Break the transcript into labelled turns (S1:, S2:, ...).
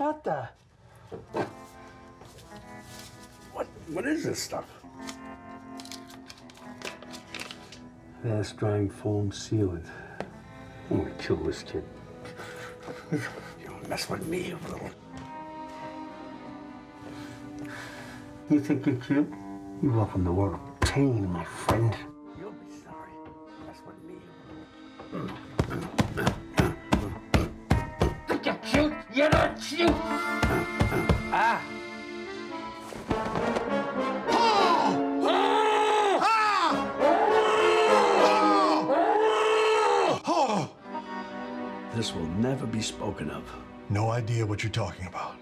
S1: What the? What? What is this stuff? Fast drying foam sealant. Oh, I'm gonna kill this kid. You don't mess with me, you little. You think you're cute? You're welcome to world pain, my friend. Cute? You're not cute! Ah! This will never be spoken of.
S2: No idea what you're talking about.